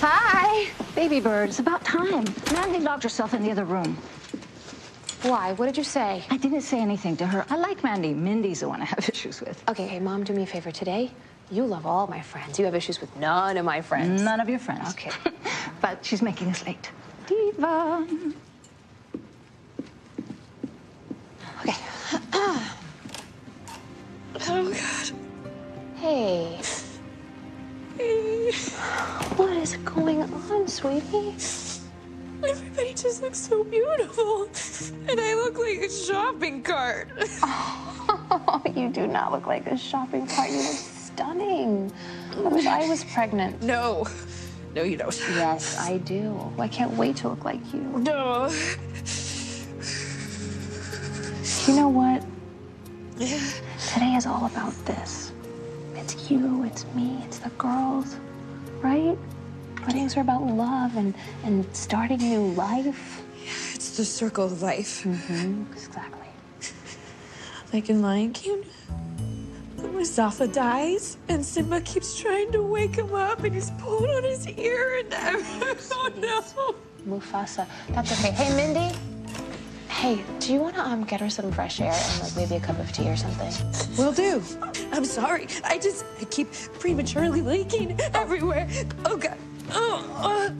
Hi. Baby bird, it's about time. Mandy locked herself in the other room. Why? What did you say? I didn't say anything to her. I like Mandy. Mindy's the one I have issues with. Okay, hey, Mom, do me a favor. Today, you love all my friends. You have issues with none of my friends. None of your friends. Okay. but she's making us late. Diva. Okay. Oh, God. Hey. What is going on, sweetie? Everybody just looks so beautiful. And I look like a shopping cart. Oh, you do not look like a shopping cart. You look stunning. I wish I was pregnant. No. No, you don't. Yes, I do. I can't wait to look like you. No. You know what? Today is all about this. It's you, it's me, it's the girls, right? Weddings are about love and, and starting new life. Yeah, it's the circle of life. Mm-hmm, exactly. Like in Lion King. When Mustafa dies and Simba keeps trying to wake him up and he's pulling on his ear and everything. oh no. Mufasa. That's okay. Hey, Mindy. Hey, do you want to um get her some fresh air and like maybe a cup of tea or something? Will do. I'm sorry. I just I keep prematurely leaking everywhere. Oh god. Oh,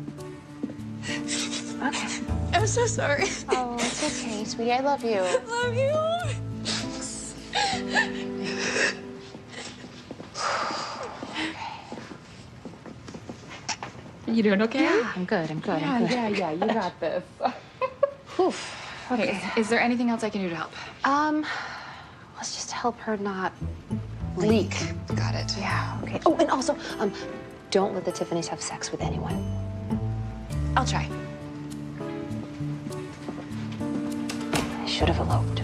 Okay. uh, I'm so sorry. Oh, it's okay, sweetie. I love you. I love you. You doing okay? Yeah, I'm good. I'm good. I'm good. yeah, yeah. You got this. Oof. Okay, is, is there anything else I can do to help? Um, let's just help her not leak. Got it. Yeah. Okay. Oh, and also, um, don't let the Tiffany's have sex with anyone. I'll try. I should have eloped.